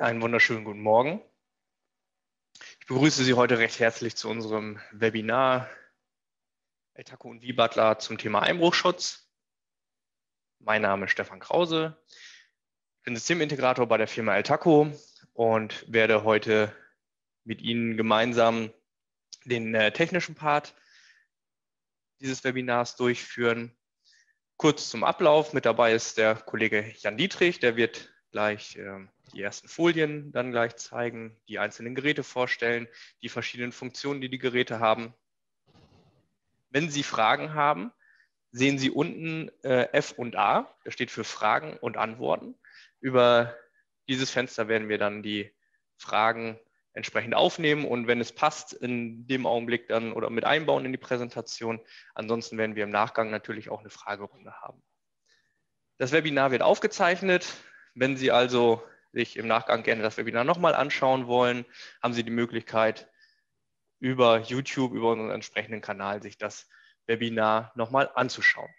Einen wunderschönen guten Morgen. Ich begrüße Sie heute recht herzlich zu unserem Webinar Eltaco und V-Butler zum Thema Einbruchschutz. Mein Name ist Stefan Krause. Ich bin Systemintegrator bei der Firma Eltaco und werde heute mit Ihnen gemeinsam den äh, technischen Part dieses Webinars durchführen. Kurz zum Ablauf. Mit dabei ist der Kollege Jan Dietrich, der wird gleich äh, die ersten Folien dann gleich zeigen, die einzelnen Geräte vorstellen, die verschiedenen Funktionen, die die Geräte haben. Wenn Sie Fragen haben, sehen Sie unten äh, F und A, das steht für Fragen und Antworten. Über dieses Fenster werden wir dann die Fragen entsprechend aufnehmen und wenn es passt, in dem Augenblick dann oder mit einbauen in die Präsentation. Ansonsten werden wir im Nachgang natürlich auch eine Fragerunde haben. Das Webinar wird aufgezeichnet. Wenn Sie also sich im Nachgang gerne das Webinar nochmal anschauen wollen, haben Sie die Möglichkeit, über YouTube, über unseren entsprechenden Kanal, sich das Webinar nochmal anzuschauen.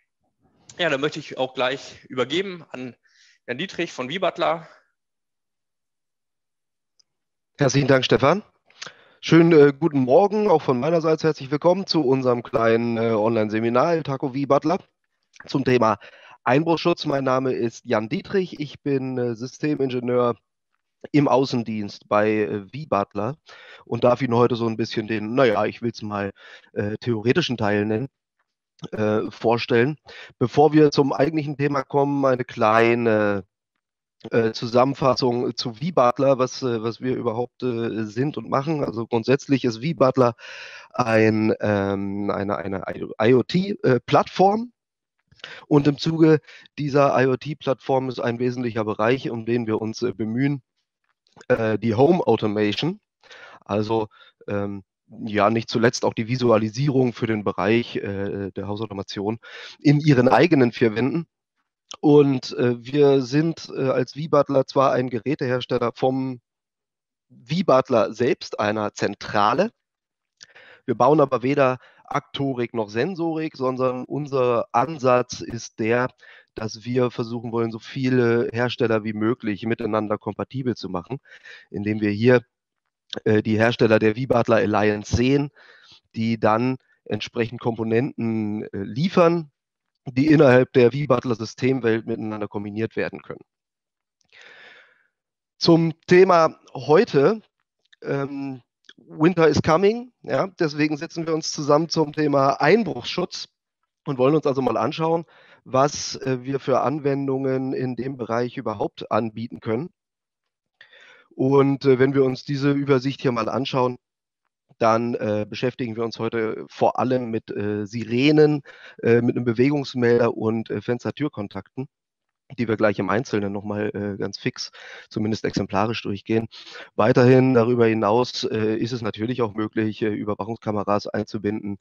Ja, dann möchte ich auch gleich übergeben an Jan Dietrich von Wiebattler. Herzlichen Dank, Stefan. Schönen äh, guten Morgen, auch von meinerseits herzlich willkommen zu unserem kleinen äh, Online-Seminar Taco Butler zum Thema Einbruchschutz. Mein Name ist Jan Dietrich. Ich bin äh, Systemingenieur im Außendienst bei äh, und darf Ihnen heute so ein bisschen den, naja, ich will es mal äh, theoretischen Teil nennen, äh, vorstellen. Bevor wir zum eigentlichen Thema kommen, eine kleine äh, Zusammenfassung zu V-Butler, was, äh, was wir überhaupt äh, sind und machen. Also grundsätzlich ist V-Butler ein, ähm, eine, eine IoT-Plattform, und im Zuge dieser IoT-Plattform ist ein wesentlicher Bereich, um den wir uns äh, bemühen, äh, die Home Automation. Also ähm, ja, nicht zuletzt auch die Visualisierung für den Bereich äh, der Hausautomation in ihren eigenen vier Wänden. Und äh, wir sind äh, als V-Butler zwar ein Gerätehersteller vom V-Butler selbst, einer Zentrale. Wir bauen aber weder Aktorik noch Sensorik, sondern unser Ansatz ist der, dass wir versuchen wollen, so viele Hersteller wie möglich miteinander kompatibel zu machen, indem wir hier äh, die Hersteller der V-Butler Alliance sehen, die dann entsprechend Komponenten äh, liefern, die innerhalb der V-Butler Systemwelt miteinander kombiniert werden können. Zum Thema heute. Ähm, Winter is coming. Ja, deswegen setzen wir uns zusammen zum Thema Einbruchsschutz und wollen uns also mal anschauen, was äh, wir für Anwendungen in dem Bereich überhaupt anbieten können. Und äh, wenn wir uns diese Übersicht hier mal anschauen, dann äh, beschäftigen wir uns heute vor allem mit äh, Sirenen, äh, mit einem Bewegungsmelder und äh, Fenster-Türkontakten die wir gleich im Einzelnen nochmal äh, ganz fix, zumindest exemplarisch durchgehen. Weiterhin darüber hinaus äh, ist es natürlich auch möglich, äh, Überwachungskameras einzubinden.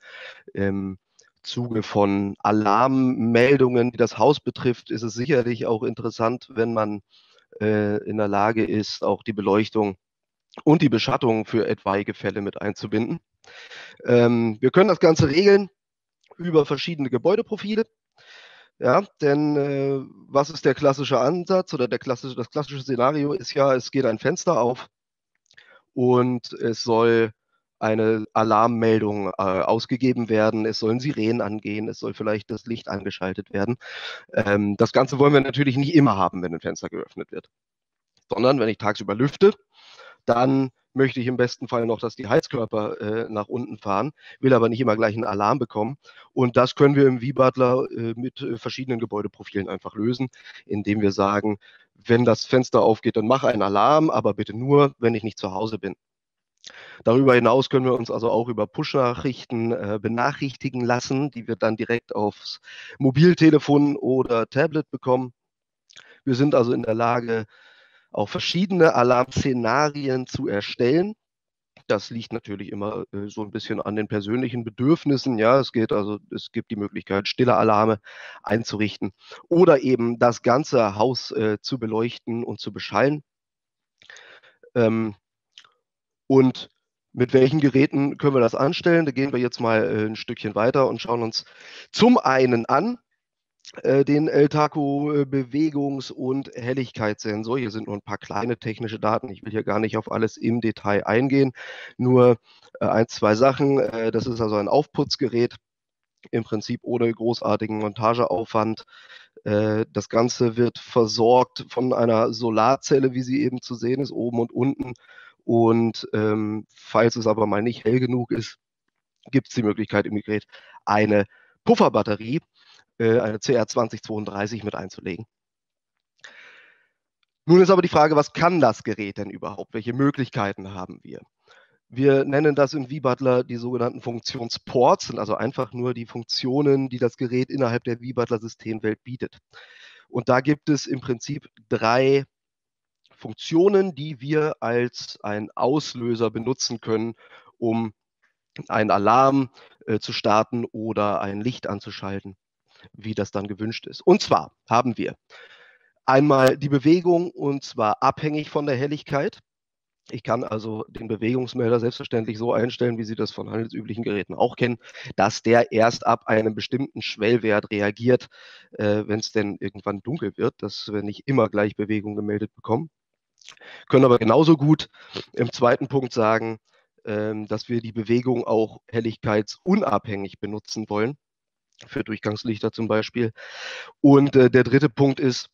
Im Zuge von Alarmmeldungen, die das Haus betrifft, ist es sicherlich auch interessant, wenn man äh, in der Lage ist, auch die Beleuchtung und die Beschattung für etwaige Fälle mit einzubinden. Ähm, wir können das Ganze regeln über verschiedene Gebäudeprofile. Ja, denn äh, was ist der klassische Ansatz oder der klassische, das klassische Szenario ist ja, es geht ein Fenster auf und es soll eine Alarmmeldung äh, ausgegeben werden, es sollen Sirenen angehen, es soll vielleicht das Licht angeschaltet werden. Ähm, das Ganze wollen wir natürlich nicht immer haben, wenn ein Fenster geöffnet wird, sondern wenn ich tagsüber lüfte, dann möchte ich im besten Fall noch, dass die Heizkörper äh, nach unten fahren, will aber nicht immer gleich einen Alarm bekommen. Und das können wir im V-Butler äh, mit äh, verschiedenen Gebäudeprofilen einfach lösen, indem wir sagen, wenn das Fenster aufgeht, dann mach einen Alarm, aber bitte nur, wenn ich nicht zu Hause bin. Darüber hinaus können wir uns also auch über Push-Nachrichten äh, benachrichtigen lassen, die wir dann direkt aufs Mobiltelefon oder Tablet bekommen. Wir sind also in der Lage, auch verschiedene Alarmszenarien zu erstellen. Das liegt natürlich immer äh, so ein bisschen an den persönlichen Bedürfnissen. Ja, es geht also, es gibt die Möglichkeit, stille Alarme einzurichten oder eben das ganze Haus äh, zu beleuchten und zu beschallen. Ähm, und mit welchen Geräten können wir das anstellen? Da gehen wir jetzt mal äh, ein Stückchen weiter und schauen uns zum einen an, den Eltaco äh, Bewegungs- und Helligkeitssensor. Hier sind nur ein paar kleine technische Daten. Ich will hier gar nicht auf alles im Detail eingehen. Nur äh, ein, zwei Sachen. das ist also ein Aufputzgerät, im Prinzip ohne großartigen Montageaufwand. Das Ganze wird versorgt von einer Solarzelle, wie sie eben zu sehen ist, oben und unten. Und ähm, falls es aber mal nicht hell genug ist, gibt es die Möglichkeit im Gerät eine Pufferbatterie, äh, eine CR2032 mit einzulegen. Nun ist aber die Frage, was kann das Gerät denn überhaupt? Welche Möglichkeiten haben wir? Wir nennen das in vButler die sogenannten Funktionsports, sind also einfach nur die Funktionen, die das Gerät innerhalb der vButler Systemwelt bietet. Und da gibt es im Prinzip drei Funktionen, die wir als ein Auslöser benutzen können, um einen Alarm äh, zu starten oder ein Licht anzuschalten wie das dann gewünscht ist. Und zwar haben wir einmal die Bewegung und zwar abhängig von der Helligkeit. Ich kann also den Bewegungsmelder selbstverständlich so einstellen, wie Sie das von handelsüblichen Geräten auch kennen, dass der erst ab einem bestimmten Schwellwert reagiert, äh, wenn es denn irgendwann dunkel wird, dass wir nicht immer gleich Bewegung gemeldet bekommen. Können aber genauso gut im zweiten Punkt sagen, äh, dass wir die Bewegung auch helligkeitsunabhängig benutzen wollen für Durchgangslichter zum Beispiel. Und äh, der dritte Punkt ist,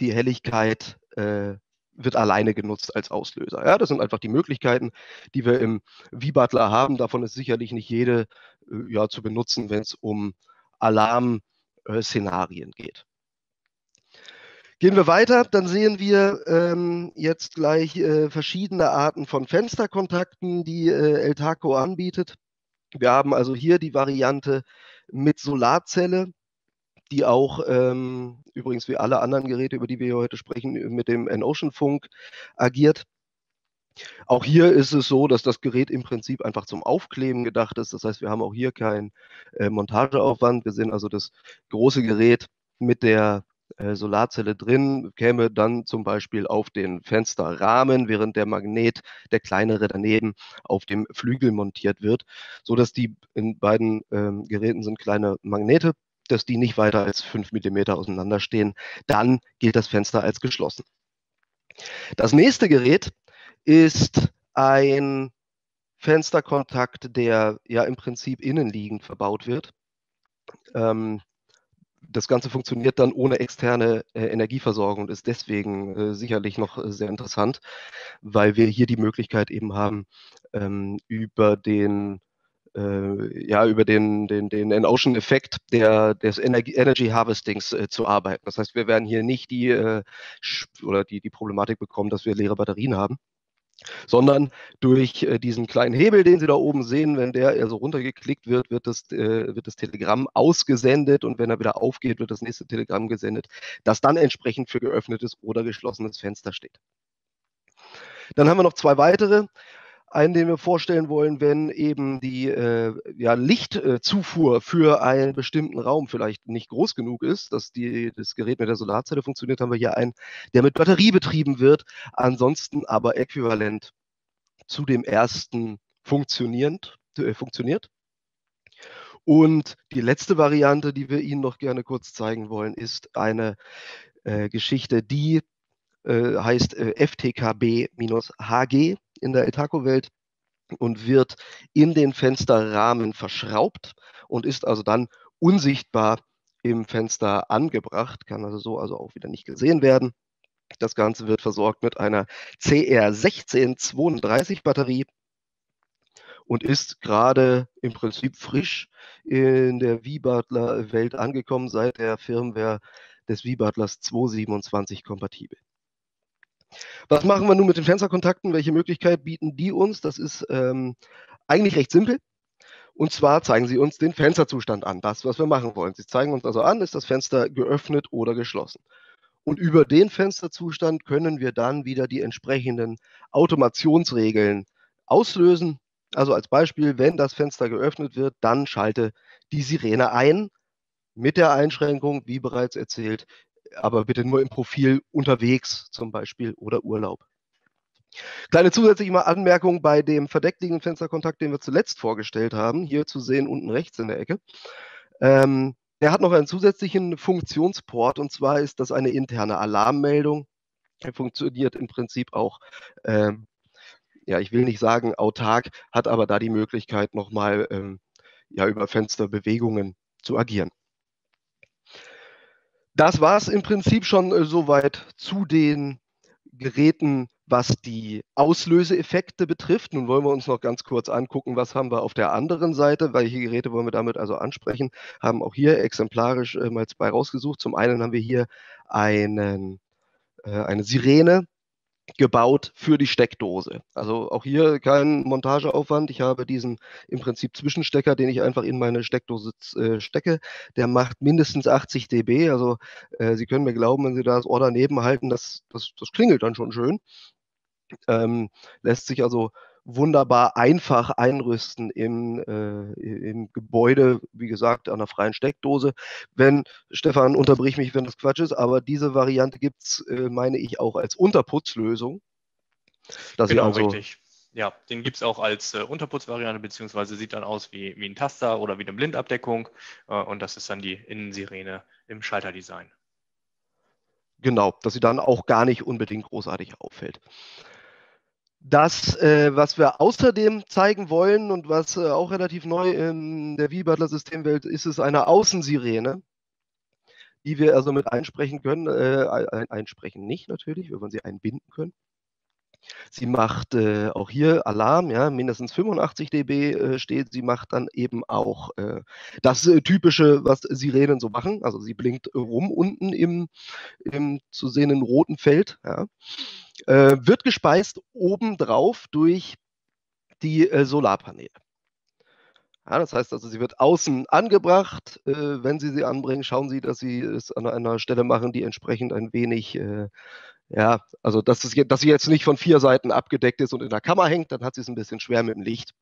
die Helligkeit äh, wird alleine genutzt als Auslöser. Ja, das sind einfach die Möglichkeiten, die wir im V-Butler haben. Davon ist sicherlich nicht jede äh, ja, zu benutzen, wenn es um Alarm-Szenarien geht. Gehen wir weiter, dann sehen wir ähm, jetzt gleich äh, verschiedene Arten von Fensterkontakten, die äh, Eltaco anbietet. Wir haben also hier die Variante mit Solarzelle, die auch ähm, übrigens wie alle anderen Geräte, über die wir heute sprechen, mit dem N-Ocean-Funk agiert. Auch hier ist es so, dass das Gerät im Prinzip einfach zum Aufkleben gedacht ist. Das heißt, wir haben auch hier keinen äh, Montageaufwand. Wir sehen also das große Gerät mit der äh, Solarzelle drin, käme dann zum Beispiel auf den Fensterrahmen, während der Magnet, der kleinere daneben, auf dem Flügel montiert wird, sodass die in beiden ähm, Geräten sind kleine Magnete, dass die nicht weiter als 5 mm auseinanderstehen. Dann gilt das Fenster als geschlossen. Das nächste Gerät ist ein Fensterkontakt, der ja im Prinzip innenliegend verbaut wird. Ähm, das Ganze funktioniert dann ohne externe äh, Energieversorgung und ist deswegen äh, sicherlich noch äh, sehr interessant, weil wir hier die Möglichkeit eben haben, ähm, über den äh, ja, über den, den, den Ocean-Effekt der, des Energy, Energy Harvestings äh, zu arbeiten. Das heißt, wir werden hier nicht die, äh, oder die, die Problematik bekommen, dass wir leere Batterien haben, sondern durch äh, diesen kleinen Hebel, den Sie da oben sehen, wenn der also runtergeklickt wird, wird das, äh, wird das Telegramm ausgesendet und wenn er wieder aufgeht, wird das nächste Telegramm gesendet, das dann entsprechend für geöffnetes oder geschlossenes Fenster steht. Dann haben wir noch zwei weitere einen, den wir vorstellen wollen, wenn eben die äh, ja, Lichtzufuhr für einen bestimmten Raum vielleicht nicht groß genug ist, dass die, das Gerät mit der Solarzelle funktioniert, haben wir hier einen, der mit Batterie betrieben wird, ansonsten aber äquivalent zu dem ersten funktionierend, äh, funktioniert. Und die letzte Variante, die wir Ihnen noch gerne kurz zeigen wollen, ist eine äh, Geschichte, die äh, heißt äh, FTKB-HG in der Etaco-Welt und wird in den Fensterrahmen verschraubt und ist also dann unsichtbar im Fenster angebracht, kann also so also auch wieder nicht gesehen werden. Das Ganze wird versorgt mit einer CR1632 Batterie und ist gerade im Prinzip frisch in der V-Butler-Welt angekommen, seit der Firmware des V-Butlers 227 kompatibel. Was machen wir nun mit den Fensterkontakten? Welche Möglichkeit bieten die uns? Das ist ähm, eigentlich recht simpel. Und zwar zeigen sie uns den Fensterzustand an, das, was wir machen wollen. Sie zeigen uns also an, ist das Fenster geöffnet oder geschlossen. Und über den Fensterzustand können wir dann wieder die entsprechenden Automationsregeln auslösen. Also als Beispiel, wenn das Fenster geöffnet wird, dann schalte die Sirene ein mit der Einschränkung, wie bereits erzählt, aber bitte nur im Profil unterwegs zum Beispiel oder Urlaub. Kleine zusätzliche Anmerkung bei dem verdeckt Fensterkontakt, den wir zuletzt vorgestellt haben, hier zu sehen unten rechts in der Ecke. Ähm, der hat noch einen zusätzlichen Funktionsport und zwar ist das eine interne Alarmmeldung. Er funktioniert im Prinzip auch, äh, ja, ich will nicht sagen autark, hat aber da die Möglichkeit, nochmal ähm, ja, über Fensterbewegungen zu agieren. Das war es im Prinzip schon äh, soweit zu den Geräten, was die Auslöseeffekte betrifft. Nun wollen wir uns noch ganz kurz angucken, was haben wir auf der anderen Seite, welche Geräte wollen wir damit also ansprechen, haben auch hier exemplarisch äh, mal zwei rausgesucht. Zum einen haben wir hier einen, äh, eine Sirene, gebaut für die Steckdose. Also auch hier kein Montageaufwand. Ich habe diesen im Prinzip Zwischenstecker, den ich einfach in meine Steckdose äh, stecke. Der macht mindestens 80 dB. Also äh, Sie können mir glauben, wenn Sie da das Ohr daneben halten, das, das, das klingelt dann schon schön. Ähm, lässt sich also wunderbar einfach einrüsten im, äh, im Gebäude, wie gesagt, an einer freien Steckdose. Wenn, Stefan, unterbrich mich, wenn das Quatsch ist, aber diese Variante gibt es, äh, meine ich, auch als Unterputzlösung. Dass genau, also, richtig. Ja, den gibt es auch als äh, Unterputzvariante, beziehungsweise sieht dann aus wie, wie ein Taster oder wie eine Blindabdeckung. Äh, und das ist dann die Innensirene im Schalterdesign. Genau, dass sie dann auch gar nicht unbedingt großartig auffällt. Das, äh, was wir außerdem zeigen wollen und was äh, auch relativ neu in der V-Butler-Systemwelt ist, ist eine Außensirene, die wir also mit einsprechen können. Äh, einsprechen nicht natürlich, wenn wir sie einbinden können. Sie macht äh, auch hier Alarm, ja, mindestens 85 dB äh, steht. Sie macht dann eben auch äh, das äh, Typische, was Sirenen so machen. Also sie blinkt rum unten im, im zu sehenden roten Feld. Ja. Äh, wird gespeist obendrauf durch die äh, Solarpaneele. Ja, das heißt also, sie wird außen angebracht. Äh, wenn Sie sie anbringen, schauen Sie, dass Sie es an einer Stelle machen, die entsprechend ein wenig, äh, ja, also dass, es, dass sie jetzt nicht von vier Seiten abgedeckt ist und in der Kammer hängt, dann hat sie es ein bisschen schwer mit dem Licht.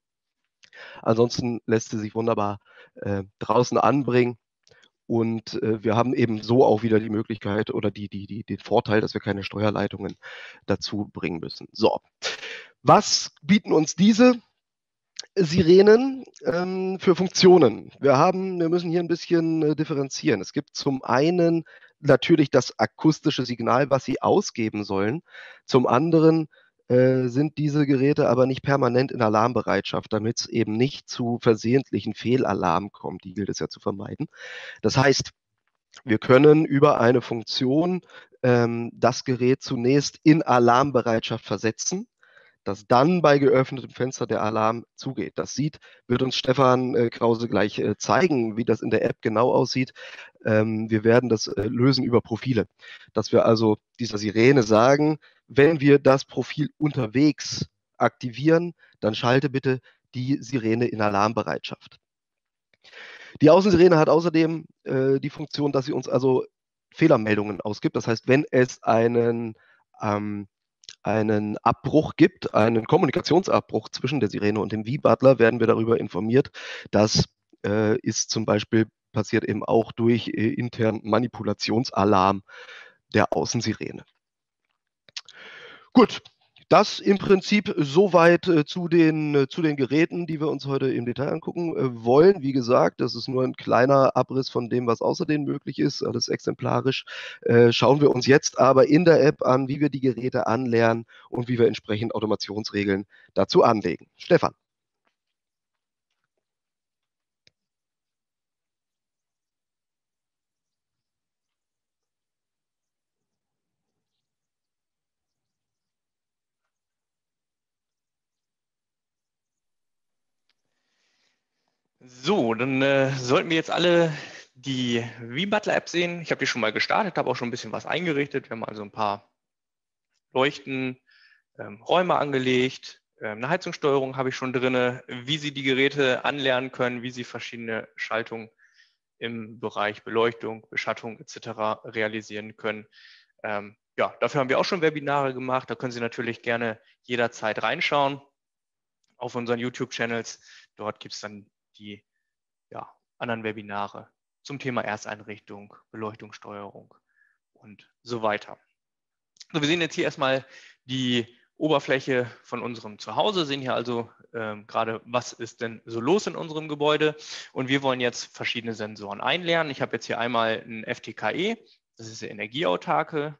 Ansonsten lässt sie sich wunderbar äh, draußen anbringen. Und äh, wir haben eben so auch wieder die Möglichkeit oder die, die, die, den Vorteil, dass wir keine Steuerleitungen dazu bringen müssen. So, was bieten uns diese Sirenen ähm, für Funktionen? Wir haben, wir müssen hier ein bisschen äh, differenzieren. Es gibt zum einen natürlich das akustische Signal, was sie ausgeben sollen. Zum anderen äh, sind diese Geräte aber nicht permanent in Alarmbereitschaft, damit es eben nicht zu versehentlichen Fehlalarm kommt. Die gilt es ja zu vermeiden. Das heißt, wir können über eine Funktion ähm, das Gerät zunächst in Alarmbereitschaft versetzen dass dann bei geöffnetem Fenster der Alarm zugeht. Das sieht, wird uns Stefan äh, Krause gleich äh, zeigen, wie das in der App genau aussieht. Ähm, wir werden das äh, lösen über Profile, dass wir also dieser Sirene sagen, wenn wir das Profil unterwegs aktivieren, dann schalte bitte die Sirene in Alarmbereitschaft. Die Außensirene hat außerdem äh, die Funktion, dass sie uns also Fehlermeldungen ausgibt. Das heißt, wenn es einen, ähm, einen Abbruch gibt, einen Kommunikationsabbruch zwischen der Sirene und dem V-Butler, werden wir darüber informiert. Das äh, ist zum Beispiel passiert eben auch durch äh, internen Manipulationsalarm der Außensirene. Gut, das im Prinzip soweit äh, zu, den, äh, zu den Geräten, die wir uns heute im Detail angucken äh, wollen. Wie gesagt, das ist nur ein kleiner Abriss von dem, was außerdem möglich ist, alles exemplarisch. Schauen wir uns jetzt aber in der App an, wie wir die Geräte anlernen und wie wir entsprechend Automationsregeln dazu anlegen. Stefan. So, dann äh, sollten wir jetzt alle die V-Butler-App sehen. Ich habe die schon mal gestartet, habe auch schon ein bisschen was eingerichtet. Wir haben also ein paar Leuchten, ähm, Räume angelegt. Ähm, eine Heizungssteuerung habe ich schon drin, wie Sie die Geräte anlernen können, wie Sie verschiedene Schaltungen im Bereich Beleuchtung, Beschattung etc. realisieren können. Ähm, ja, dafür haben wir auch schon Webinare gemacht. Da können Sie natürlich gerne jederzeit reinschauen auf unseren YouTube-Channels. Dort gibt es dann die anderen Webinare zum Thema Ersteinrichtung, Beleuchtungssteuerung und so weiter. So, wir sehen jetzt hier erstmal die Oberfläche von unserem Zuhause, sehen hier also ähm, gerade, was ist denn so los in unserem Gebäude. Und wir wollen jetzt verschiedene Sensoren einlernen. Ich habe jetzt hier einmal ein FTKE, das ist der energieautarke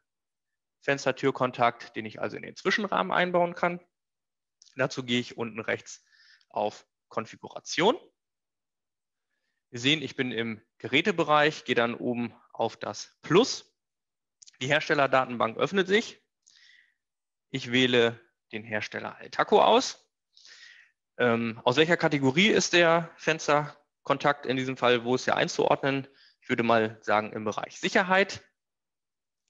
Fenster-Türkontakt, den ich also in den Zwischenrahmen einbauen kann. Dazu gehe ich unten rechts auf Konfiguration. Wir sehen, ich bin im Gerätebereich, gehe dann oben auf das Plus. Die Herstellerdatenbank öffnet sich. Ich wähle den Hersteller Altaco aus. Ähm, aus welcher Kategorie ist der Fensterkontakt in diesem Fall? Wo ist er einzuordnen? Ich würde mal sagen im Bereich Sicherheit.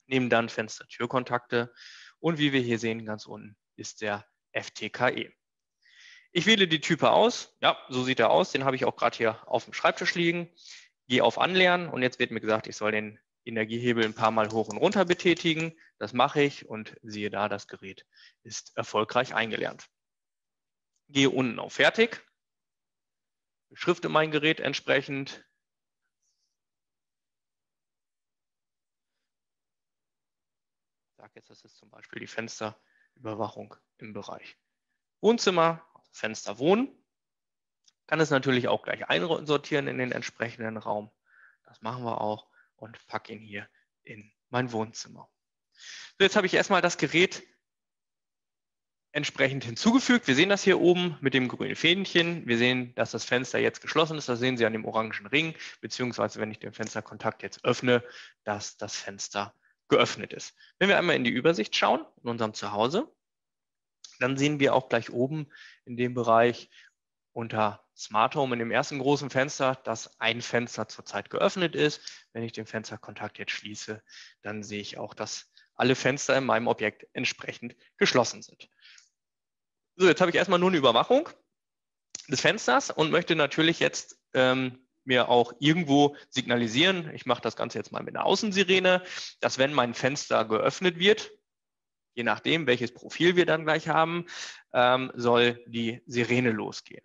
Nehmen dann Fenster-Türkontakte und wie wir hier sehen, ganz unten ist der FTKE. Ich wähle die Type aus. Ja, so sieht er aus. Den habe ich auch gerade hier auf dem Schreibtisch liegen. Gehe auf Anlernen und jetzt wird mir gesagt, ich soll den Energiehebel ein paar Mal hoch und runter betätigen. Das mache ich und siehe da, das Gerät ist erfolgreich eingelernt. Gehe unten auf Fertig, beschrifte mein Gerät entsprechend. Ich sage jetzt, das ist zum Beispiel die Fensterüberwachung im Bereich Wohnzimmer, Fenster Wohnen. Kann es natürlich auch gleich einsortieren in den entsprechenden Raum. Das machen wir auch und packe ihn hier in mein Wohnzimmer. So, jetzt habe ich erstmal das Gerät entsprechend hinzugefügt. Wir sehen das hier oben mit dem grünen Fähnchen. Wir sehen, dass das Fenster jetzt geschlossen ist. Das sehen Sie an dem orangen Ring, beziehungsweise wenn ich den Fensterkontakt jetzt öffne, dass das Fenster geöffnet ist. Wenn wir einmal in die Übersicht schauen, in unserem Zuhause, dann sehen wir auch gleich oben in dem Bereich unter Smart Home in dem ersten großen Fenster, dass ein Fenster zurzeit geöffnet ist. Wenn ich den Fensterkontakt jetzt schließe, dann sehe ich auch, dass alle Fenster in meinem Objekt entsprechend geschlossen sind. So, jetzt habe ich erstmal nur eine Überwachung des Fensters und möchte natürlich jetzt ähm, mir auch irgendwo signalisieren, ich mache das Ganze jetzt mal mit einer Außensirene, dass wenn mein Fenster geöffnet wird, je nachdem, welches Profil wir dann gleich haben, ähm, soll die Sirene losgehen.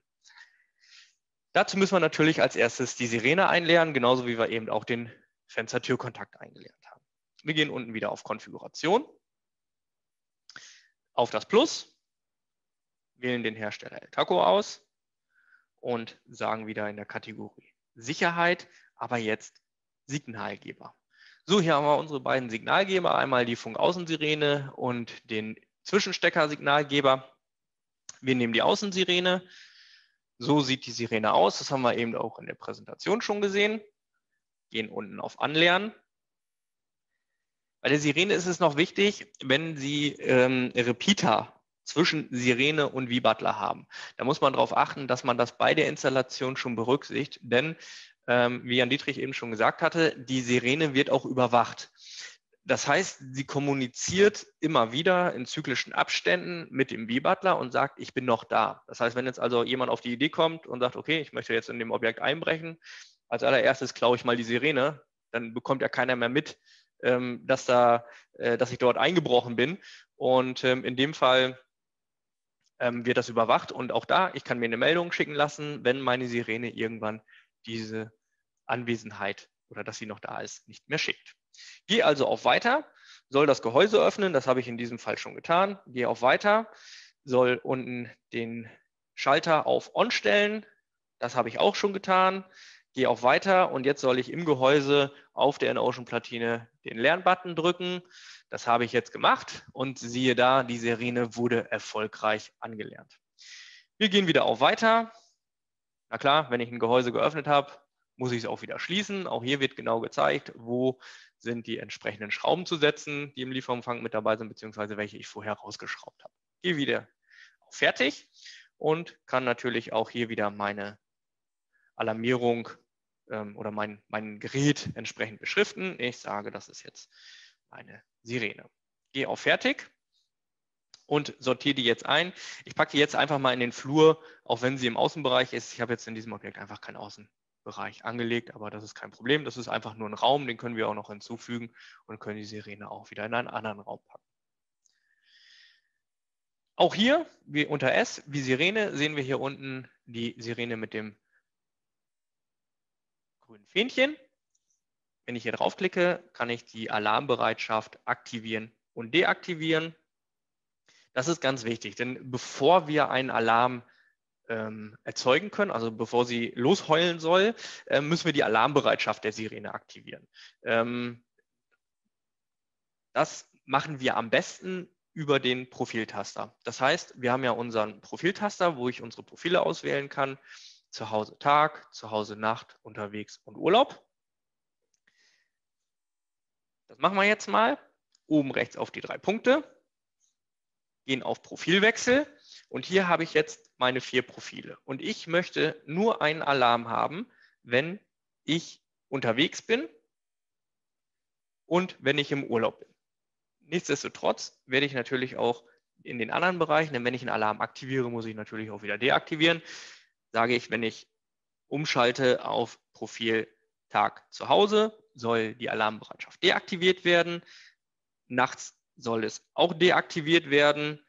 Dazu müssen wir natürlich als erstes die Sirene einlernen, genauso wie wir eben auch den Fenster-Türkontakt eingelernt haben. Wir gehen unten wieder auf Konfiguration, auf das Plus, wählen den Hersteller El Taco aus und sagen wieder in der Kategorie Sicherheit, aber jetzt Signalgeber. So, hier haben wir unsere beiden Signalgeber, einmal die Funkaußensirene und den Zwischenstecker-Signalgeber. Wir nehmen die Außensirene, so sieht die Sirene aus. Das haben wir eben auch in der Präsentation schon gesehen. Gehen unten auf Anlernen. Bei der Sirene ist es noch wichtig, wenn Sie ähm, Repeater zwischen Sirene und V-Butler haben. Da muss man darauf achten, dass man das bei der Installation schon berücksichtigt, denn ähm, wie Jan Dietrich eben schon gesagt hatte, die Sirene wird auch überwacht. Das heißt, sie kommuniziert immer wieder in zyklischen Abständen mit dem B-Butler und sagt, ich bin noch da. Das heißt, wenn jetzt also jemand auf die Idee kommt und sagt, okay, ich möchte jetzt in dem Objekt einbrechen, als allererstes klaue ich mal die Sirene, dann bekommt ja keiner mehr mit, ähm, dass, da, äh, dass ich dort eingebrochen bin. Und ähm, in dem Fall ähm, wird das überwacht und auch da, ich kann mir eine Meldung schicken lassen, wenn meine Sirene irgendwann diese Anwesenheit oder dass sie noch da ist, nicht mehr schickt. Gehe also auf Weiter, soll das Gehäuse öffnen, das habe ich in diesem Fall schon getan. Gehe auf Weiter, soll unten den Schalter auf On stellen, das habe ich auch schon getan. Gehe auf Weiter und jetzt soll ich im Gehäuse auf der InOcean-Platine den Lernbutton drücken. Das habe ich jetzt gemacht und siehe da, die Sirene wurde erfolgreich angelernt. Wir gehen wieder auf Weiter. Na klar, wenn ich ein Gehäuse geöffnet habe, muss ich es auch wieder schließen. Auch hier wird genau gezeigt, wo sind die entsprechenden Schrauben zu setzen, die im Lieferumfang mit dabei sind, beziehungsweise welche ich vorher rausgeschraubt habe. Gehe wieder auf Fertig und kann natürlich auch hier wieder meine Alarmierung ähm, oder mein, mein Gerät entsprechend beschriften. Ich sage, das ist jetzt eine Sirene. Gehe auf Fertig und sortiere die jetzt ein. Ich packe die jetzt einfach mal in den Flur, auch wenn sie im Außenbereich ist. Ich habe jetzt in diesem Objekt einfach keinen Außen, Bereich angelegt, aber das ist kein Problem. Das ist einfach nur ein Raum, den können wir auch noch hinzufügen und können die Sirene auch wieder in einen anderen Raum packen. Auch hier, wie unter S, wie Sirene, sehen wir hier unten die Sirene mit dem grünen Fähnchen. Wenn ich hier draufklicke, kann ich die Alarmbereitschaft aktivieren und deaktivieren. Das ist ganz wichtig, denn bevor wir einen Alarm ähm, erzeugen können, also bevor sie losheulen soll, äh, müssen wir die Alarmbereitschaft der Sirene aktivieren. Ähm, das machen wir am besten über den Profiltaster. Das heißt, wir haben ja unseren Profiltaster, wo ich unsere Profile auswählen kann. Zu Hause Tag, zu Hause Nacht, unterwegs und Urlaub. Das machen wir jetzt mal. Oben rechts auf die drei Punkte. Gehen auf Profilwechsel. Und hier habe ich jetzt meine vier Profile. Und ich möchte nur einen Alarm haben, wenn ich unterwegs bin und wenn ich im Urlaub bin. Nichtsdestotrotz werde ich natürlich auch in den anderen Bereichen, denn wenn ich einen Alarm aktiviere, muss ich natürlich auch wieder deaktivieren. Sage ich, wenn ich umschalte auf Profil Tag zu Hause, soll die Alarmbereitschaft deaktiviert werden. Nachts soll es auch deaktiviert werden,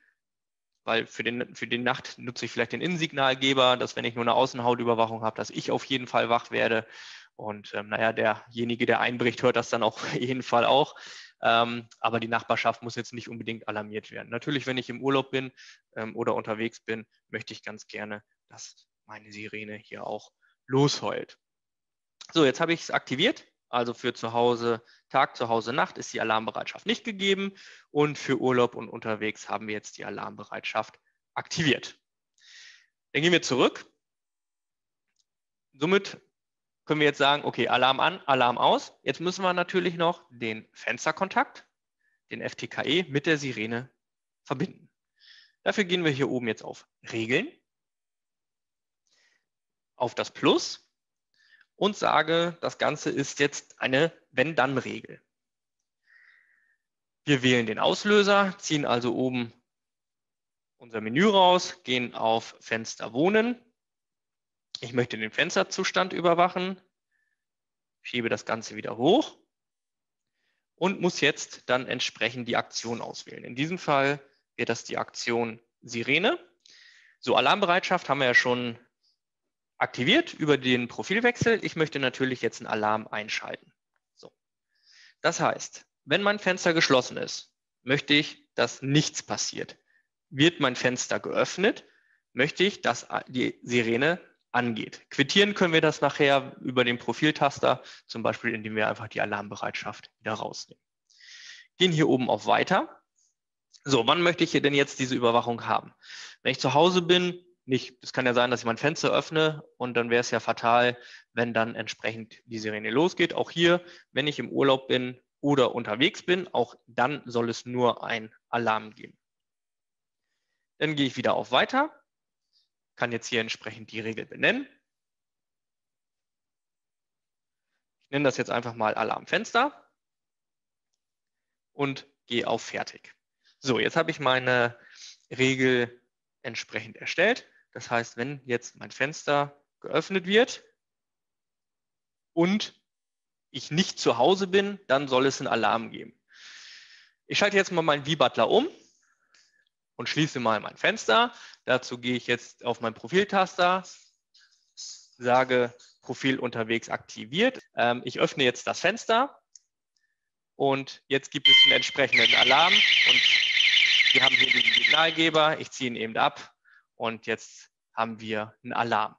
weil für, den, für die Nacht nutze ich vielleicht den Innensignalgeber, dass wenn ich nur eine Außenhautüberwachung habe, dass ich auf jeden Fall wach werde. Und ähm, naja, derjenige, der einbricht, hört das dann auch auf jeden Fall auch. Ähm, aber die Nachbarschaft muss jetzt nicht unbedingt alarmiert werden. Natürlich, wenn ich im Urlaub bin ähm, oder unterwegs bin, möchte ich ganz gerne, dass meine Sirene hier auch losheult. So, jetzt habe ich es aktiviert. Also für zu Hause Tag, zu Hause Nacht ist die Alarmbereitschaft nicht gegeben und für Urlaub und unterwegs haben wir jetzt die Alarmbereitschaft aktiviert. Dann gehen wir zurück. Somit können wir jetzt sagen, okay, Alarm an, Alarm aus. Jetzt müssen wir natürlich noch den Fensterkontakt, den FTKE, mit der Sirene verbinden. Dafür gehen wir hier oben jetzt auf Regeln, auf das Plus und sage, das Ganze ist jetzt eine Wenn-Dann-Regel. Wir wählen den Auslöser, ziehen also oben unser Menü raus, gehen auf Fenster Wohnen ich möchte den Fensterzustand überwachen, schiebe das Ganze wieder hoch und muss jetzt dann entsprechend die Aktion auswählen. In diesem Fall wird das die Aktion Sirene. So, Alarmbereitschaft haben wir ja schon aktiviert über den Profilwechsel. Ich möchte natürlich jetzt einen Alarm einschalten. So. Das heißt, wenn mein Fenster geschlossen ist, möchte ich, dass nichts passiert. Wird mein Fenster geöffnet, möchte ich, dass die Sirene angeht. Quittieren können wir das nachher über den Profiltaster, zum Beispiel indem wir einfach die Alarmbereitschaft wieder rausnehmen. Gehen hier oben auf Weiter. So, wann möchte ich hier denn jetzt diese Überwachung haben? Wenn ich zu Hause bin, nicht. Es kann ja sein, dass ich mein Fenster öffne und dann wäre es ja fatal, wenn dann entsprechend die Sirene losgeht. Auch hier, wenn ich im Urlaub bin oder unterwegs bin, auch dann soll es nur ein Alarm geben. Dann gehe ich wieder auf Weiter kann jetzt hier entsprechend die Regel benennen. Ich nenne das jetzt einfach mal Alarmfenster und gehe auf Fertig. So, jetzt habe ich meine Regel entsprechend erstellt. Das heißt, wenn jetzt mein Fenster geöffnet wird und ich nicht zu Hause bin, dann soll es einen Alarm geben. Ich schalte jetzt mal meinen V-Butler um und schließe mal mein Fenster. Dazu gehe ich jetzt auf mein Profiltaster, sage Profil unterwegs aktiviert. Ähm, ich öffne jetzt das Fenster und jetzt gibt es einen entsprechenden Alarm und wir haben hier den Signalgeber. Ich ziehe ihn eben ab und jetzt haben wir einen Alarm.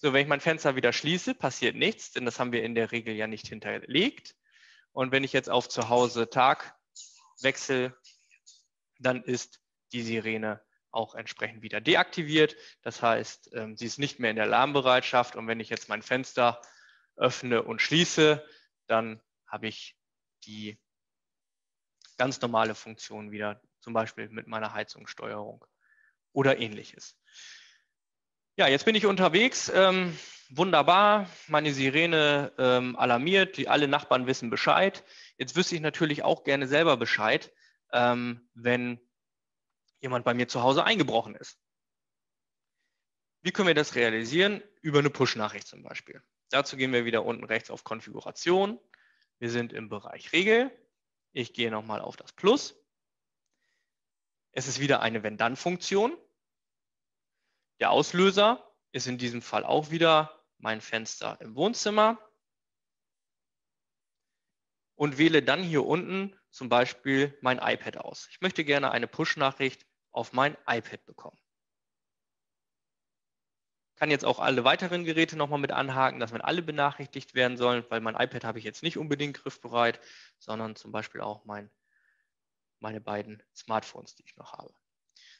So, wenn ich mein Fenster wieder schließe, passiert nichts, denn das haben wir in der Regel ja nicht hinterlegt. Und wenn ich jetzt auf Zuhause Tag wechsle, dann ist die Sirene auch entsprechend wieder deaktiviert. Das heißt, ähm, sie ist nicht mehr in der Alarmbereitschaft. Und wenn ich jetzt mein Fenster öffne und schließe, dann habe ich die ganz normale Funktion wieder, zum Beispiel mit meiner Heizungssteuerung oder ähnliches. Ja, jetzt bin ich unterwegs. Ähm, wunderbar, meine Sirene ähm, alarmiert, die, alle Nachbarn wissen Bescheid. Jetzt wüsste ich natürlich auch gerne selber Bescheid, ähm, wenn jemand bei mir zu Hause eingebrochen ist. Wie können wir das realisieren? Über eine Push-Nachricht zum Beispiel. Dazu gehen wir wieder unten rechts auf Konfiguration. Wir sind im Bereich Regel. Ich gehe nochmal auf das Plus. Es ist wieder eine Wenn-Dann-Funktion. Der Auslöser ist in diesem Fall auch wieder mein Fenster im Wohnzimmer. Und wähle dann hier unten zum Beispiel mein iPad aus. Ich möchte gerne eine Push-Nachricht auf mein iPad bekommen. Kann jetzt auch alle weiteren Geräte nochmal mit anhaken, dass wenn alle benachrichtigt werden sollen, weil mein iPad habe ich jetzt nicht unbedingt griffbereit, sondern zum Beispiel auch mein, meine beiden Smartphones, die ich noch habe.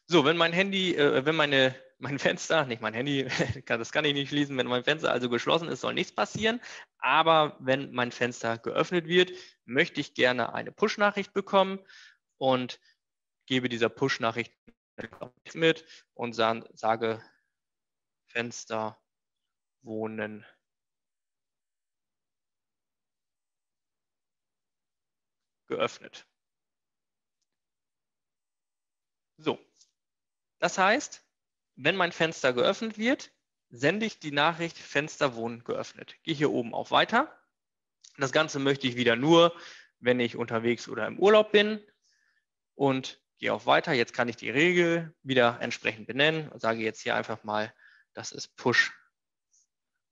So, wenn mein Handy, äh, wenn meine, mein Fenster, nicht mein Handy, das kann ich nicht schließen, wenn mein Fenster also geschlossen ist, soll nichts passieren. Aber wenn mein Fenster geöffnet wird, möchte ich gerne eine Push-Nachricht bekommen und gebe dieser Push-Nachricht mit und sage Fenster wohnen geöffnet. So, das heißt, wenn mein Fenster geöffnet wird, sende ich die Nachricht Fenster wohnen geöffnet. Gehe hier oben auf Weiter. Das Ganze möchte ich wieder nur, wenn ich unterwegs oder im Urlaub bin und gehe auf Weiter. Jetzt kann ich die Regel wieder entsprechend benennen und sage jetzt hier einfach mal, das ist Push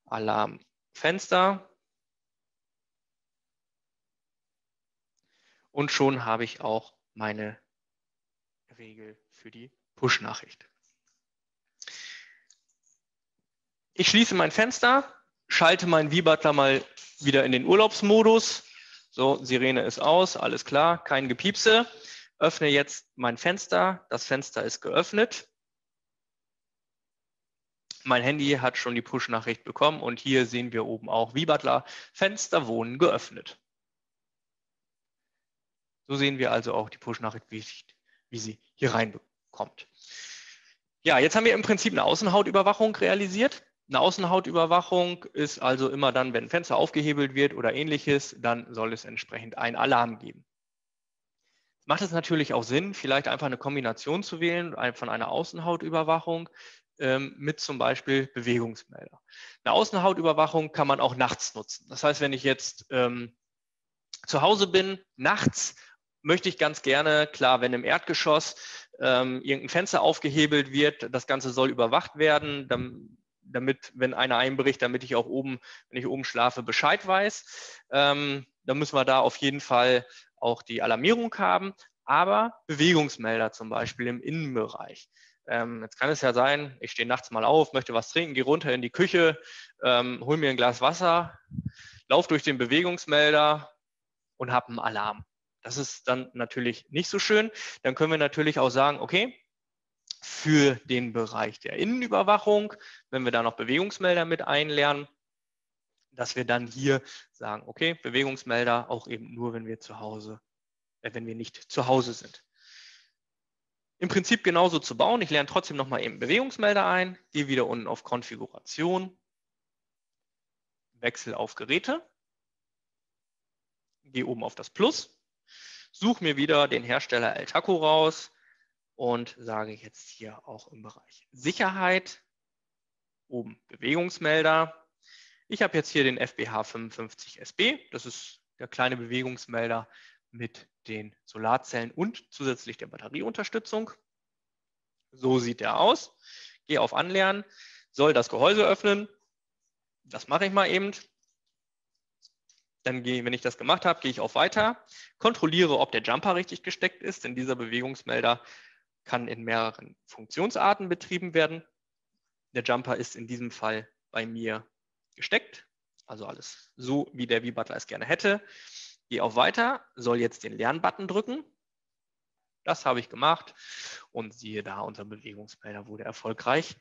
Alarm Fenster. Und schon habe ich auch meine Regel für die Push-Nachricht. Ich schließe mein Fenster, schalte meinen V-Butler mal wieder in den Urlaubsmodus. So, Sirene ist aus, alles klar, kein Gepiepse. Öffne jetzt mein Fenster. Das Fenster ist geöffnet. Mein Handy hat schon die Push-Nachricht bekommen und hier sehen wir oben auch V-Butler, Fenster wohnen geöffnet. So sehen wir also auch die Push-Nachricht, wie, wie sie hier reinkommt. Ja, jetzt haben wir im Prinzip eine Außenhautüberwachung realisiert. Eine Außenhautüberwachung ist also immer dann, wenn ein Fenster aufgehebelt wird oder ähnliches, dann soll es entsprechend einen Alarm geben. Macht es natürlich auch Sinn, vielleicht einfach eine Kombination zu wählen von einer Außenhautüberwachung ähm, mit zum Beispiel Bewegungsmelder. Eine Außenhautüberwachung kann man auch nachts nutzen. Das heißt, wenn ich jetzt ähm, zu Hause bin, nachts möchte ich ganz gerne, klar, wenn im Erdgeschoss ähm, irgendein Fenster aufgehebelt wird, das Ganze soll überwacht werden, dann damit, wenn einer einbricht, damit ich auch oben, wenn ich oben schlafe, Bescheid weiß. Ähm, dann müssen wir da auf jeden Fall auch die Alarmierung haben. Aber Bewegungsmelder zum Beispiel im Innenbereich. Ähm, jetzt kann es ja sein, ich stehe nachts mal auf, möchte was trinken, gehe runter in die Küche, ähm, hole mir ein Glas Wasser, laufe durch den Bewegungsmelder und habe einen Alarm. Das ist dann natürlich nicht so schön. Dann können wir natürlich auch sagen, okay, für den Bereich der Innenüberwachung, wenn wir da noch Bewegungsmelder mit einlernen, dass wir dann hier sagen, okay, Bewegungsmelder auch eben nur, wenn wir zu Hause, äh, wenn wir nicht zu Hause sind. Im Prinzip genauso zu bauen. Ich lerne trotzdem nochmal eben Bewegungsmelder ein, gehe wieder unten auf Konfiguration, Wechsel auf Geräte, gehe oben auf das Plus, suche mir wieder den Hersteller El Taco raus, und sage jetzt hier auch im Bereich Sicherheit, oben Bewegungsmelder. Ich habe jetzt hier den FBH 55 SB, das ist der kleine Bewegungsmelder mit den Solarzellen und zusätzlich der Batterieunterstützung. So sieht er aus. Gehe auf Anlernen, soll das Gehäuse öffnen. Das mache ich mal eben. Dann gehe, wenn ich das gemacht habe, gehe ich auf Weiter, kontrolliere, ob der Jumper richtig gesteckt ist, denn dieser Bewegungsmelder kann in mehreren Funktionsarten betrieben werden. Der Jumper ist in diesem Fall bei mir gesteckt, also alles so, wie der V-Butler es gerne hätte. Gehe auf Weiter, soll jetzt den Lernbutton drücken. Das habe ich gemacht und siehe da, unser Bewegungsmelder wurde erfolgreich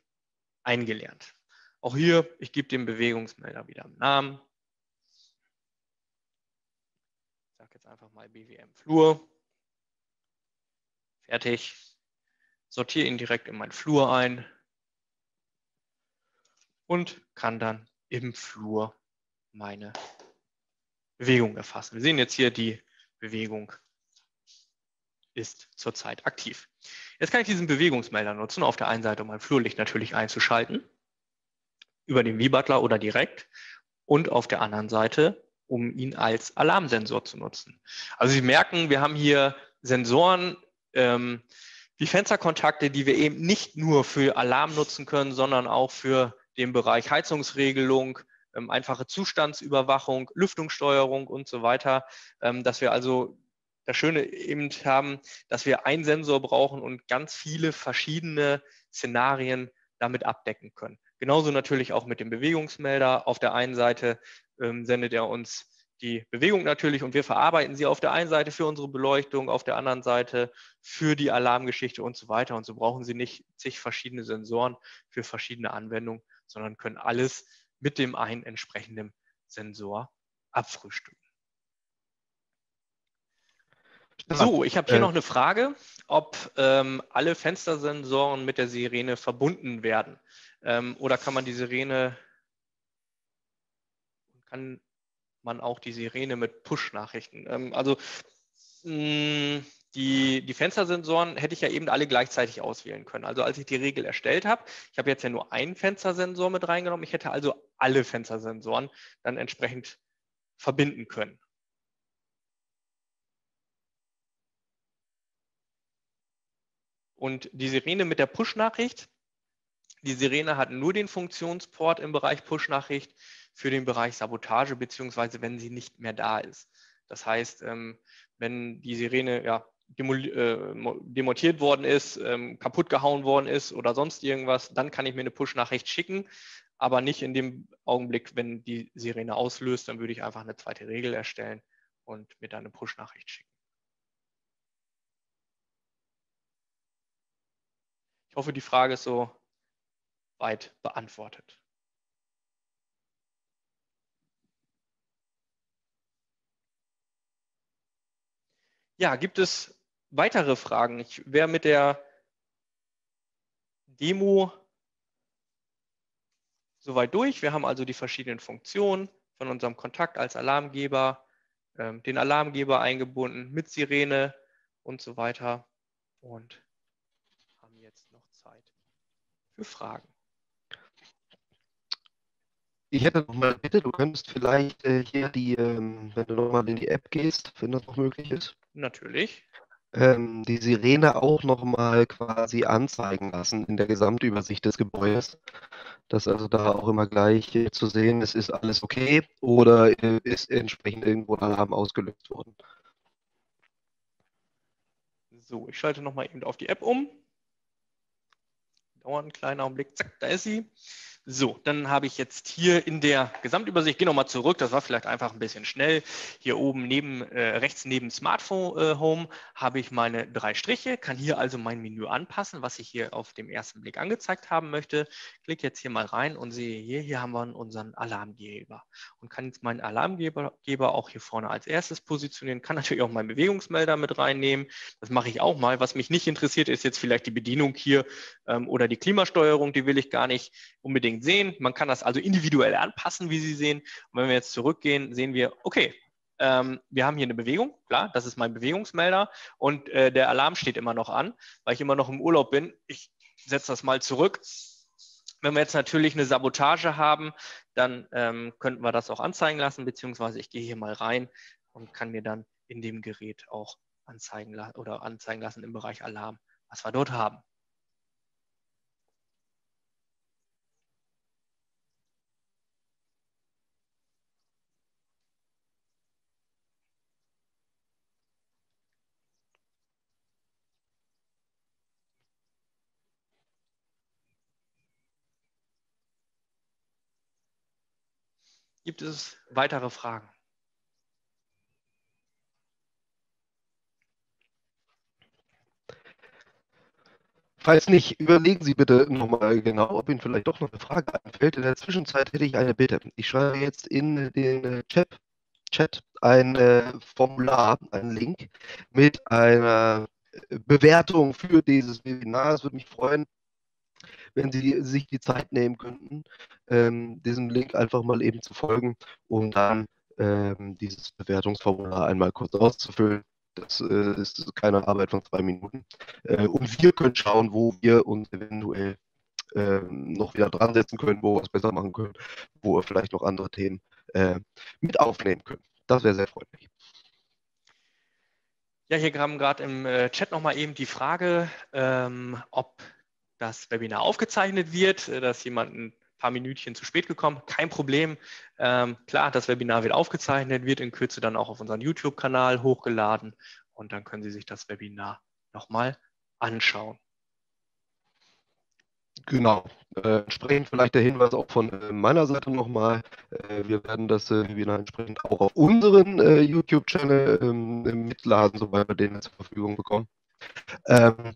eingelernt. Auch hier, ich gebe dem Bewegungsmelder wieder einen Namen. Ich sage jetzt einfach mal BWM Flur. Fertig sortiere ihn direkt in meinen Flur ein und kann dann im Flur meine Bewegung erfassen. Wir sehen jetzt hier, die Bewegung ist zurzeit aktiv. Jetzt kann ich diesen Bewegungsmelder nutzen, auf der einen Seite, um mein Flurlicht natürlich einzuschalten, über den V-Butler oder direkt, und auf der anderen Seite, um ihn als Alarmsensor zu nutzen. Also Sie merken, wir haben hier Sensoren, ähm, die Fensterkontakte, die wir eben nicht nur für Alarm nutzen können, sondern auch für den Bereich Heizungsregelung, ähm, einfache Zustandsüberwachung, Lüftungssteuerung und so weiter, ähm, dass wir also das Schöne eben haben, dass wir einen Sensor brauchen und ganz viele verschiedene Szenarien damit abdecken können. Genauso natürlich auch mit dem Bewegungsmelder. Auf der einen Seite ähm, sendet er uns die Bewegung natürlich und wir verarbeiten sie auf der einen Seite für unsere Beleuchtung, auf der anderen Seite für die Alarmgeschichte und so weiter. Und so brauchen Sie nicht zig verschiedene Sensoren für verschiedene Anwendungen, sondern können alles mit dem einen entsprechenden Sensor abfrühstücken. So, ich habe hier äh, noch eine Frage, ob ähm, alle Fenstersensoren mit der Sirene verbunden werden. Ähm, oder kann man die Sirene, kann man auch die Sirene mit Push-Nachrichten? Ähm, also mh, die, die Fenstersensoren hätte ich ja eben alle gleichzeitig auswählen können. Also als ich die Regel erstellt habe, ich habe jetzt ja nur einen Fenstersensor mit reingenommen, ich hätte also alle Fenstersensoren dann entsprechend verbinden können. Und die Sirene mit der Push-Nachricht, die Sirene hat nur den Funktionsport im Bereich Push-Nachricht für den Bereich Sabotage, beziehungsweise wenn sie nicht mehr da ist. Das heißt, ähm, wenn die Sirene ja, äh, demontiert worden ist, ähm, kaputt gehauen worden ist oder sonst irgendwas, dann kann ich mir eine Push-Nachricht schicken, aber nicht in dem Augenblick, wenn die Sirene auslöst, dann würde ich einfach eine zweite Regel erstellen und mir dann eine Push-Nachricht schicken. Ich hoffe, die Frage ist so weit beantwortet. Ja, gibt es weitere Fragen? Ich wäre mit der Demo soweit durch. Wir haben also die verschiedenen Funktionen von unserem Kontakt als Alarmgeber, ähm, den Alarmgeber eingebunden mit Sirene und so weiter. Und für Fragen. Ich hätte noch mal bitte, du könntest vielleicht äh, hier die, ähm, wenn du nochmal in die App gehst, wenn das noch möglich ist. Natürlich. Ähm, die Sirene auch nochmal quasi anzeigen lassen in der Gesamtübersicht des Gebäudes. Dass also da auch immer gleich äh, zu sehen ist, ist alles okay oder äh, ist entsprechend irgendwo ein Alarm ausgelöst worden. So, ich schalte nochmal eben auf die App um. Dauert einen kleinen Augenblick. Zack, da ist sie. So, dann habe ich jetzt hier in der Gesamtübersicht, gehe nochmal zurück, das war vielleicht einfach ein bisschen schnell. Hier oben neben, äh, rechts neben Smartphone äh, Home habe ich meine drei Striche, kann hier also mein Menü anpassen, was ich hier auf dem ersten Blick angezeigt haben möchte. Klicke jetzt hier mal rein und sehe hier, hier haben wir unseren Alarmgeber und kann jetzt meinen Alarmgeber Geber auch hier vorne als erstes positionieren, kann natürlich auch meinen Bewegungsmelder mit reinnehmen. Das mache ich auch mal. Was mich nicht interessiert, ist jetzt vielleicht die Bedienung hier ähm, oder die Klimasteuerung, die will ich gar nicht unbedingt unbedingt sehen. Man kann das also individuell anpassen, wie Sie sehen. Und wenn wir jetzt zurückgehen, sehen wir, okay, ähm, wir haben hier eine Bewegung, klar, das ist mein Bewegungsmelder und äh, der Alarm steht immer noch an, weil ich immer noch im Urlaub bin. Ich setze das mal zurück. Wenn wir jetzt natürlich eine Sabotage haben, dann ähm, könnten wir das auch anzeigen lassen, beziehungsweise ich gehe hier mal rein und kann mir dann in dem Gerät auch anzeigen oder anzeigen lassen im Bereich Alarm, was wir dort haben. Gibt es weitere Fragen? Falls nicht, überlegen Sie bitte nochmal genau, ob Ihnen vielleicht doch noch eine Frage einfällt. In der Zwischenzeit hätte ich eine Bitte. Ich schreibe jetzt in den Chat, Chat ein äh, Formular, einen Link mit einer Bewertung für dieses Webinar. Es würde mich freuen, wenn Sie sich die Zeit nehmen könnten, ähm, diesem Link einfach mal eben zu folgen, um dann ähm, dieses Bewertungsformular einmal kurz auszufüllen. Das äh, ist keine Arbeit von zwei Minuten. Äh, und wir können schauen, wo wir uns eventuell äh, noch wieder dran setzen können, wo wir es besser machen können, wo wir vielleicht noch andere Themen äh, mit aufnehmen können. Das wäre sehr freundlich. Ja, hier kam gerade im äh, Chat nochmal eben die Frage, ähm, ob das Webinar aufgezeichnet wird, äh, dass jemand ein paar Minütchen zu spät gekommen, kein Problem. Ähm, klar, das Webinar wird aufgezeichnet, wird in Kürze dann auch auf unseren YouTube-Kanal hochgeladen und dann können Sie sich das Webinar nochmal anschauen. Genau. Äh, entsprechend vielleicht der Hinweis auch von äh, meiner Seite nochmal. Äh, wir werden das äh, Webinar entsprechend auch auf unseren YouTube-Channel ähm, mitladen, sobald wir den zur Verfügung bekommen. Ähm,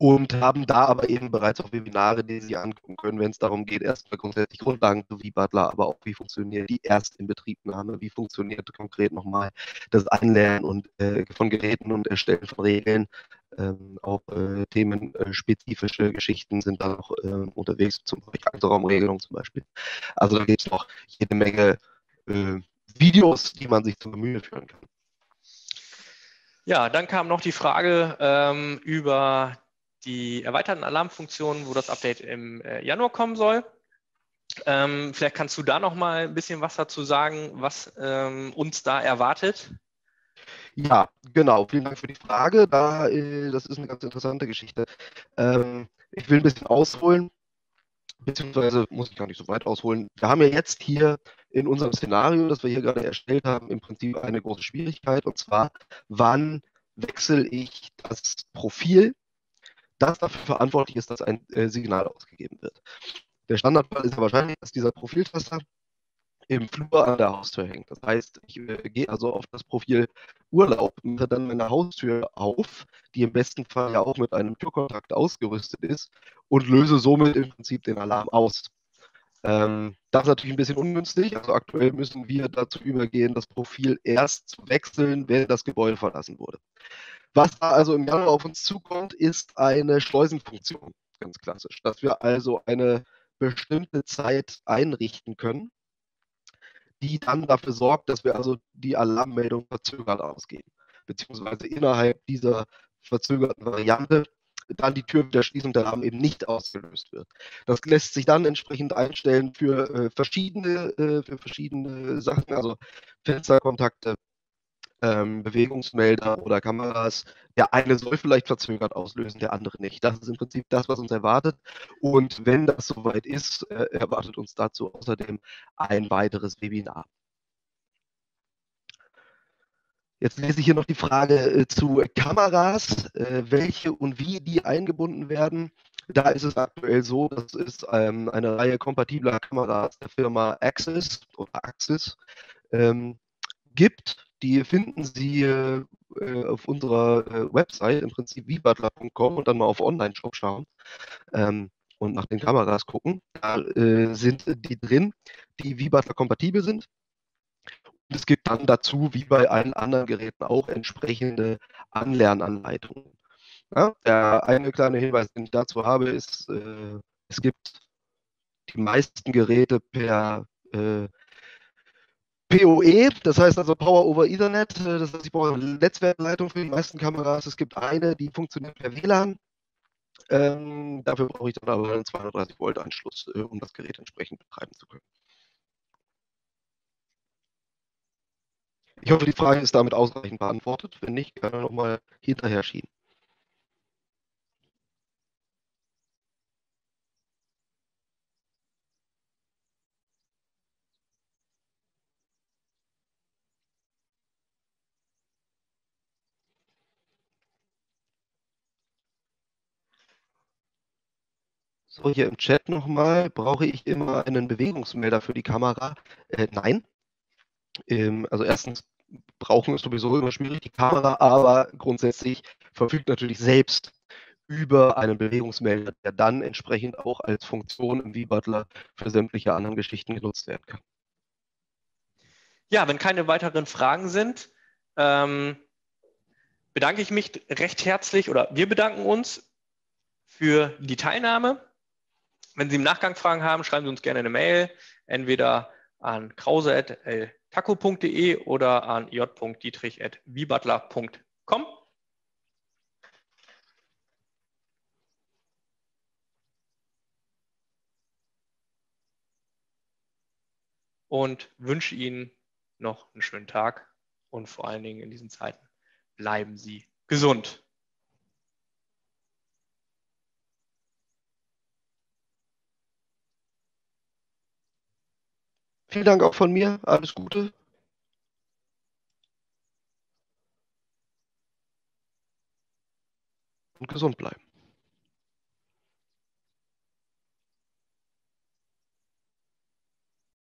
und haben da aber eben bereits auch Webinare, die Sie angucken können, wenn es darum geht, erstmal grundsätzlich Grundlagen zu wie Butler, aber auch wie funktioniert die Erstinbetriebnahme, wie funktioniert konkret nochmal das Einlernen und, äh, von Geräten und Erstellen von Regeln. Ähm, auch äh, themenspezifische Geschichten sind da noch äh, unterwegs, zum Beispiel Einzelraumregelung zum Beispiel. Also da gibt es noch jede Menge äh, Videos, die man sich zu Gemüte führen kann. Ja, dann kam noch die Frage ähm, über die erweiterten Alarmfunktionen, wo das Update im äh, Januar kommen soll. Ähm, vielleicht kannst du da noch mal ein bisschen was dazu sagen, was ähm, uns da erwartet. Ja, genau. Vielen Dank für die Frage. Da, äh, das ist eine ganz interessante Geschichte. Ähm, ich will ein bisschen ausholen, beziehungsweise muss ich gar nicht so weit ausholen. Wir haben ja jetzt hier in unserem Szenario, das wir hier gerade erstellt haben, im Prinzip eine große Schwierigkeit. Und zwar, wann wechsle ich das Profil das dafür verantwortlich ist, dass ein äh, Signal ausgegeben wird. Der Standardfall ist ja wahrscheinlich, dass dieser Profiltaster im Flur an der Haustür hängt. Das heißt, ich äh, gehe also auf das Profil Urlaub, mache dann meine Haustür auf, die im besten Fall ja auch mit einem Türkontakt ausgerüstet ist und löse somit im Prinzip den Alarm aus. Ähm, das ist natürlich ein bisschen ungünstig. Also aktuell müssen wir dazu übergehen, das Profil erst zu wechseln, wenn das Gebäude verlassen wurde. Was da also im Januar auf uns zukommt, ist eine Schleusenfunktion, ganz klassisch, dass wir also eine bestimmte Zeit einrichten können, die dann dafür sorgt, dass wir also die Alarmmeldung verzögert ausgeben, beziehungsweise innerhalb dieser verzögerten Variante dann die Tür wieder schließen und der Alarm eben nicht ausgelöst wird. Das lässt sich dann entsprechend einstellen für äh, verschiedene, äh, für verschiedene Sachen, also Fensterkontakte, ähm, Bewegungsmelder oder Kameras. Der eine soll vielleicht verzögert auslösen, der andere nicht. Das ist im Prinzip das, was uns erwartet. Und wenn das soweit ist, äh, erwartet uns dazu außerdem ein weiteres Webinar. Jetzt lese ich hier noch die Frage äh, zu Kameras, äh, welche und wie die eingebunden werden. Da ist es aktuell so, dass es ähm, eine Reihe kompatibler Kameras der Firma Axis oder Axis ähm, gibt. Die finden Sie äh, auf unserer Website, im Prinzip wiebutler.com und dann mal auf Online-Shop schauen ähm, und nach den Kameras gucken. Da sind die drin, die Wiebutler kompatibel sind. Es gibt dann dazu, wie bei allen anderen Geräten auch, entsprechende Anlernanleitungen. Ja, der eine kleine Hinweis, den ich dazu habe, ist, äh, es gibt die meisten Geräte per äh, PoE, das heißt also Power over Ethernet. Äh, das heißt, ich brauche eine Netzwerkleitung für die meisten Kameras. Es gibt eine, die funktioniert per WLAN. Ähm, dafür brauche ich dann aber einen 230 Volt Anschluss, äh, um das Gerät entsprechend betreiben zu können. Ich hoffe, die Frage ist damit ausreichend beantwortet. Wenn nicht, er nochmal hinterher schieben. So, hier im Chat nochmal, brauche ich immer einen Bewegungsmelder für die Kamera? Äh, nein. Ähm, also erstens brauchen ist sowieso immer schwierig, die Kamera, aber grundsätzlich verfügt natürlich selbst über einen Bewegungsmelder, der dann entsprechend auch als Funktion im V-Butler für sämtliche anderen Geschichten genutzt werden kann. Ja, wenn keine weiteren Fragen sind, ähm, bedanke ich mich recht herzlich oder wir bedanken uns für die Teilnahme. Wenn Sie im Nachgang Fragen haben, schreiben Sie uns gerne eine Mail, entweder an krause.taco.de oder an j.dietrich.wiebutler.com. Und wünsche Ihnen noch einen schönen Tag und vor allen Dingen in diesen Zeiten bleiben Sie gesund. Vielen Dank auch von mir. Alles Gute. Und gesund bleiben.